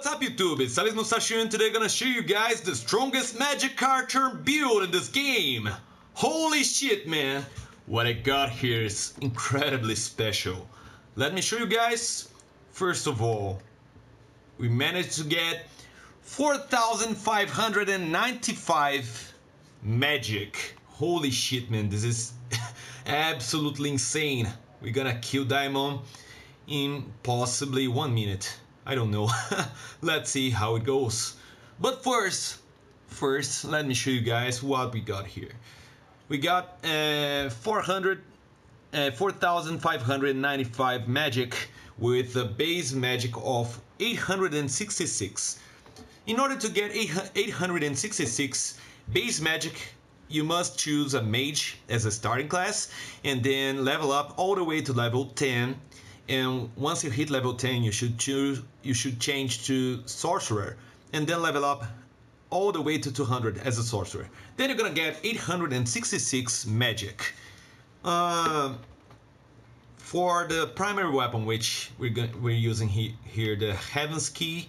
What's up YouTube, it's Thales Moustache and today I'm gonna show you guys the strongest magic character build in this game. Holy shit man, what I got here is incredibly special. Let me show you guys. First of all, we managed to get 4595 magic. Holy shit man, this is absolutely insane. We're gonna kill Daimon in possibly one minute. I don't know. Let's see how it goes. But first, first, let me show you guys what we got here. We got uh, 400, uh, 4,595 magic with a base magic of 866. In order to get 866 base magic, you must choose a mage as a starting class and then level up all the way to level 10 and once you hit level 10 you should choose you should change to sorcerer and then level up all the way to 200 as a sorcerer. Then you're gonna get 866 magic. Uh, for the primary weapon which we're, we're using he, here the heaven's key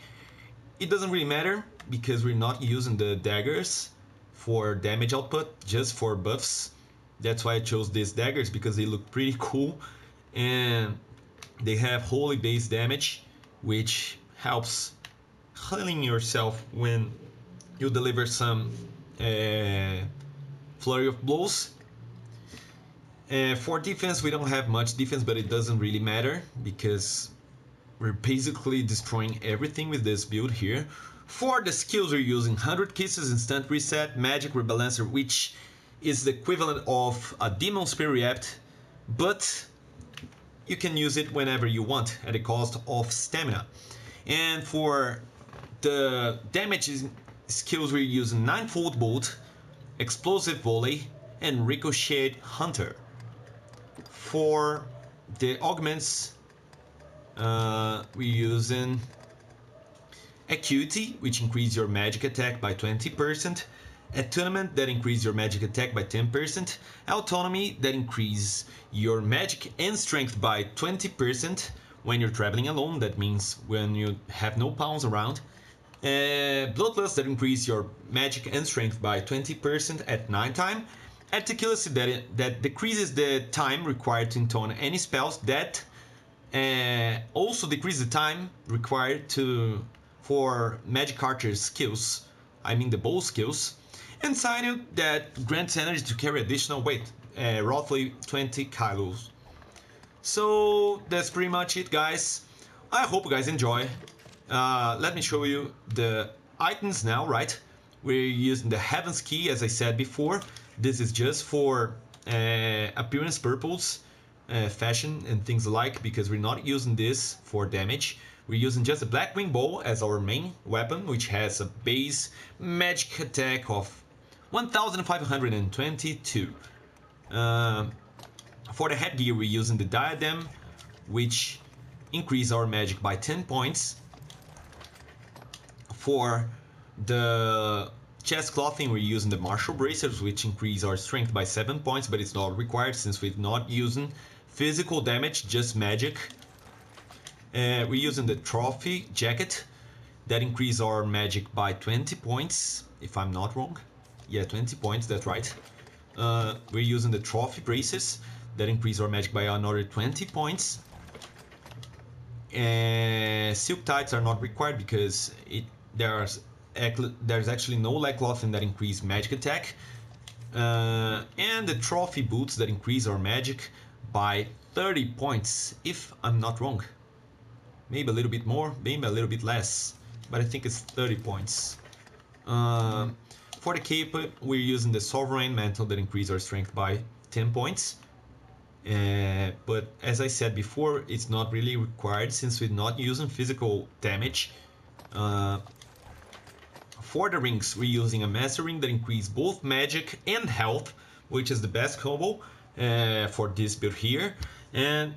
it doesn't really matter because we're not using the daggers for damage output just for buffs. That's why I chose these daggers because they look pretty cool. And they have holy base damage, which helps healing yourself when you deliver some uh, flurry of blows. Uh, for defense, we don't have much defense, but it doesn't really matter because we're basically destroying everything with this build here. For the skills, we're using 100 Kisses, Instant Reset, Magic Rebalancer, which is the equivalent of a Demon's Periapt, but you can use it whenever you want at the cost of stamina. And for the damage skills, we're using Ninefold Bolt, Explosive Volley, and Ricochet Hunter. For the augments, uh, we're using Acuity, which increases your magic attack by 20%, Attunement that increases your magic attack by 10%, Autonomy that increases your magic and strength by 20% when you're traveling alone, that means when you have no pawns around. Uh, Bloodlust that increases your magic and strength by 20% at night time. Articulacy that, that decreases the time required to intone any spells that uh, also decrease the time required to for magic archer skills, I mean the bow skills and sinew that grants energy to carry additional weight, uh, roughly 20 kilos. So that's pretty much it guys. I hope you guys enjoy. Uh, let me show you the items now, right? We're using the Heaven's Key as I said before. This is just for uh, appearance purposes, uh, fashion and things alike because we're not using this for damage. We're using just a Blackwing Bow as our main weapon which has a base magic attack of 1522. Uh, for the headgear we're using the diadem, which increase our magic by 10 points. For the chest clothing we're using the Marshal bracers, which increase our strength by 7 points, but it's not required since we're not using physical damage, just magic. Uh, we're using the trophy jacket that increase our magic by 20 points, if I'm not wrong. Yeah, 20 points, that's right. Uh, we're using the trophy bracers that increase our magic by another 20 points. And silk tights are not required because it there's there's actually no leg clothing that increase magic attack. Uh, and the trophy boots that increase our magic by 30 points, if I'm not wrong. Maybe a little bit more, maybe a little bit less, but I think it's 30 points. Um, for the cape, we're using the Sovereign Mantle that increases our strength by 10 points. Uh, but as I said before, it's not really required since we're not using physical damage. Uh, for the rings, we're using a Master Ring that increases both magic and health, which is the best combo uh, for this build here. And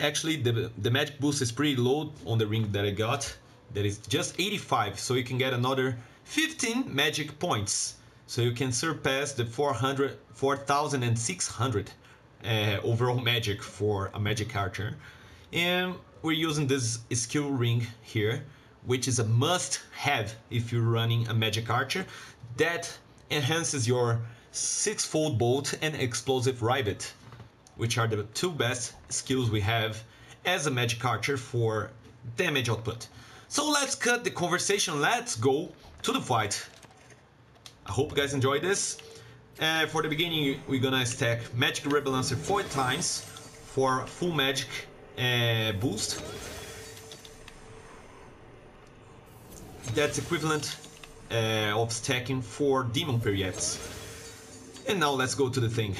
actually, the, the magic boost is pretty low on the ring that I got. That is just 85, so you can get another 15 magic points. So you can surpass the 400, 4600 uh, overall magic for a magic archer. And we're using this skill ring here, which is a must have if you're running a magic archer that enhances your six-fold bolt and explosive rivet which are the two best skills we have as a magic archer for damage output so let's cut the conversation let's go to the fight i hope you guys enjoyed this uh, for the beginning we're gonna stack magic rebalancer four times for full magic uh, boost that's equivalent uh, of stacking four Demon's Periapts. And now let's go to the thing.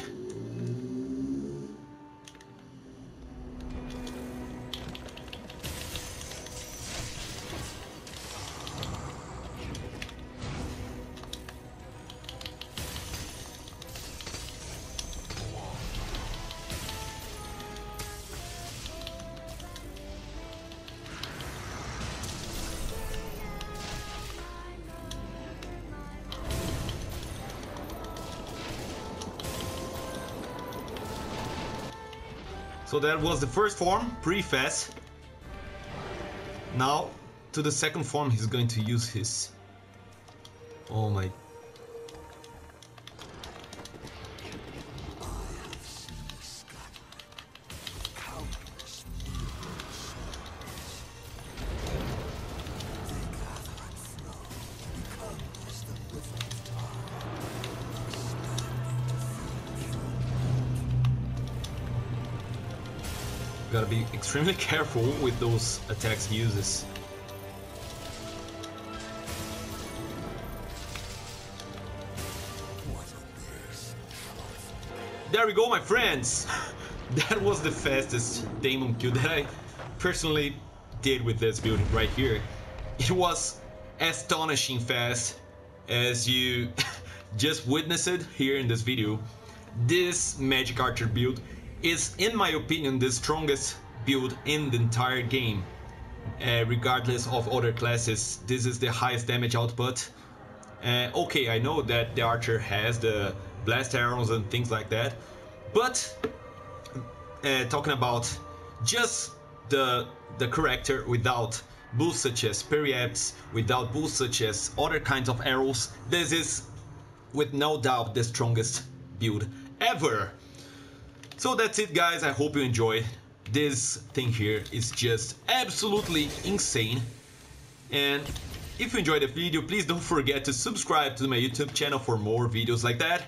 So that was the first form, pretty fast. Now, to the second form, he's going to use his... Oh my... Gotta be extremely careful with those attacks he uses. There we go, my friends! that was the fastest Daimon kill that I personally did with this build right here. It was astonishing fast, as you just witnessed here in this video. This Magic Archer build is, in my opinion, the strongest build in the entire game. Uh, regardless of other classes, this is the highest damage output. Uh, okay, I know that the archer has the blast arrows and things like that, but uh, talking about just the the character without boosts such as periapts, without boosts such as other kinds of arrows, this is with no doubt the strongest build ever. So that's it guys, I hope you enjoyed. This thing here is just absolutely insane. And if you enjoyed the video, please don't forget to subscribe to my YouTube channel for more videos like that.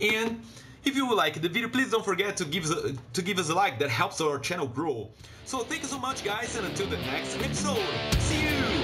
And if you like the video, please don't forget to give us a, to give us a like. That helps our channel grow. So thank you so much, guys, and until the next episode, see you.